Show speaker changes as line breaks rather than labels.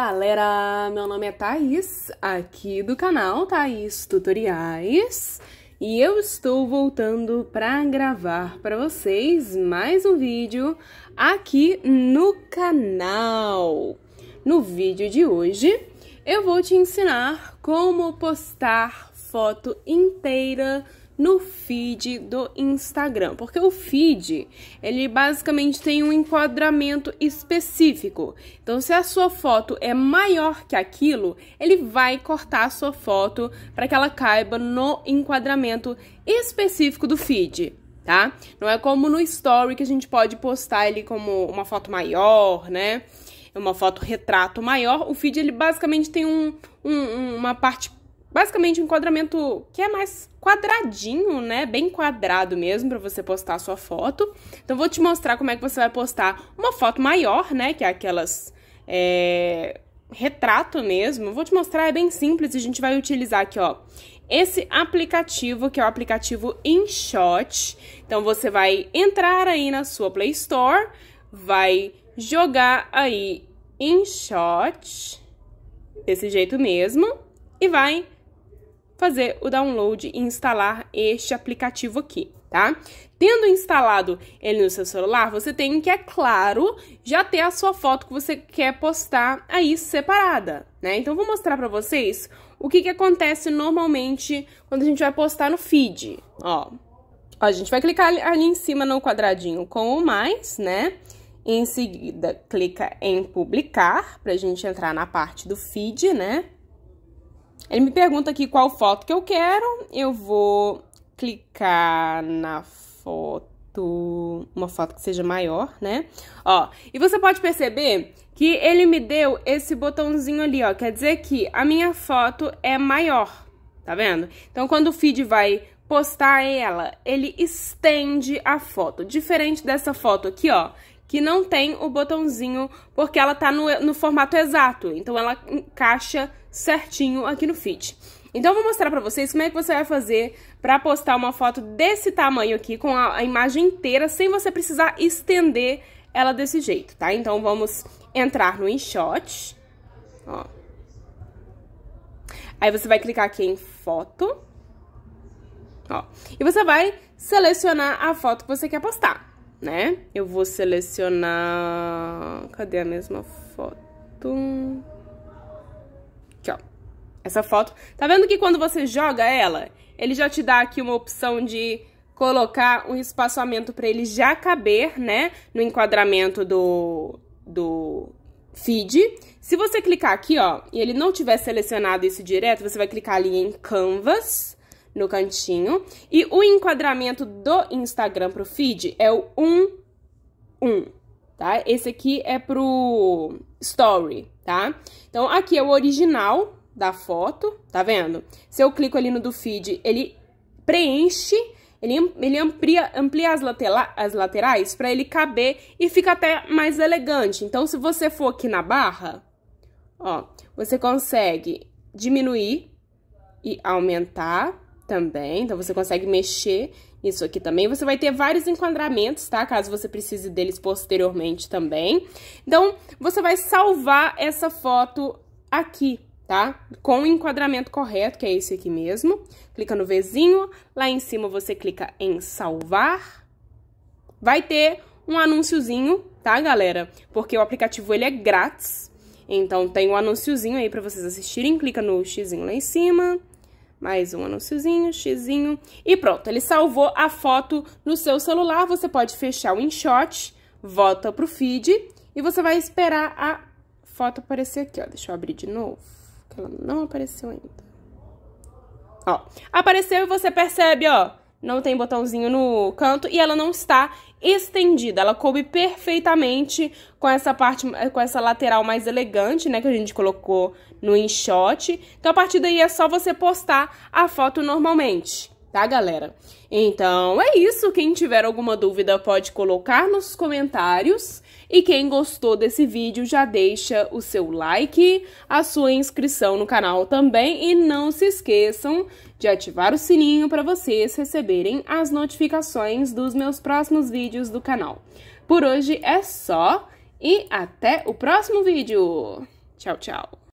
galera, meu nome é Thaís, aqui do canal Thaís Tutoriais, e eu estou voltando para gravar para vocês mais um vídeo aqui no canal. No vídeo de hoje, eu vou te ensinar como postar foto inteira no feed do Instagram, porque o feed, ele basicamente tem um enquadramento específico. Então, se a sua foto é maior que aquilo, ele vai cortar a sua foto para que ela caiba no enquadramento específico do feed. Tá? Não é como no story que a gente pode postar ele como uma foto maior, né? Uma foto retrato maior. O feed ele basicamente tem um, um uma parte basicamente um enquadramento que é mais quadradinho, né? Bem quadrado mesmo para você postar a sua foto. Então vou te mostrar como é que você vai postar uma foto maior, né? Que é aquelas é, retrato mesmo. Vou te mostrar, é bem simples. A gente vai utilizar aqui, ó, esse aplicativo que é o aplicativo InShot. Então você vai entrar aí na sua Play Store, vai jogar aí InShot desse jeito mesmo e vai fazer o download e instalar este aplicativo aqui, tá? Tendo instalado ele no seu celular, você tem que, é claro, já ter a sua foto que você quer postar aí separada, né? Então, vou mostrar pra vocês o que que acontece normalmente quando a gente vai postar no feed, ó. ó a gente vai clicar ali em cima no quadradinho com o mais, né? Em seguida, clica em publicar, pra gente entrar na parte do feed, né? Ele me pergunta aqui qual foto que eu quero. Eu vou clicar na foto, uma foto que seja maior, né? Ó, e você pode perceber que ele me deu esse botãozinho ali, ó. Quer dizer que a minha foto é maior, tá vendo? Então, quando o feed vai postar ela, ele estende a foto. Diferente dessa foto aqui, ó, que não tem o botãozinho, porque ela tá no, no formato exato. Então, ela encaixa certinho aqui no feed. Então, eu vou mostrar pra vocês como é que você vai fazer pra postar uma foto desse tamanho aqui, com a, a imagem inteira, sem você precisar estender ela desse jeito, tá? Então, vamos entrar no InShot, ó. Aí, você vai clicar aqui em Foto, ó. E você vai selecionar a foto que você quer postar, né? Eu vou selecionar... Cadê a mesma foto? Aqui, ó. Essa foto. Tá vendo que quando você joga ela, ele já te dá aqui uma opção de colocar um espaçamento para ele já caber, né, no enquadramento do, do feed. Se você clicar aqui, ó, e ele não tiver selecionado isso direto, você vai clicar ali em Canvas, no cantinho. E o enquadramento do Instagram pro feed é o 1, 1, tá? Esse aqui é pro Story, tá? Então, aqui é o original da foto, tá vendo? Se eu clico ali no do feed, ele preenche, ele, ele amplia, amplia as, latela, as laterais para ele caber e fica até mais elegante. Então, se você for aqui na barra, ó, você consegue diminuir e aumentar também. Então, você consegue mexer isso aqui também. Você vai ter vários enquadramentos, tá? Caso você precise deles posteriormente também. Então, você vai salvar essa foto aqui, tá? Com o enquadramento correto, que é esse aqui mesmo. Clica no Vzinho, lá em cima você clica em salvar. Vai ter um anúnciozinho, tá, galera? Porque o aplicativo, ele é grátis. Então, tem um anúnciozinho aí pra vocês assistirem. Clica no xizinho lá em cima mais um anúnciozinho, xizinho, e pronto, ele salvou a foto no seu celular, você pode fechar o InShot, volta pro feed, e você vai esperar a foto aparecer aqui, ó, deixa eu abrir de novo, que ela não apareceu ainda. Ó, apareceu e você percebe, ó, não tem botãozinho no canto e ela não está estendida. Ela coube perfeitamente com essa parte, com essa lateral mais elegante, né, que a gente colocou no InShot. Então, a partir daí é só você postar a foto normalmente, tá, galera? Então, é isso. Quem tiver alguma dúvida pode colocar nos comentários. E quem gostou desse vídeo já deixa o seu like, a sua inscrição no canal também e não se esqueçam de ativar o sininho para vocês receberem as notificações dos meus próximos vídeos do canal. Por hoje é só e até o próximo vídeo! Tchau, tchau!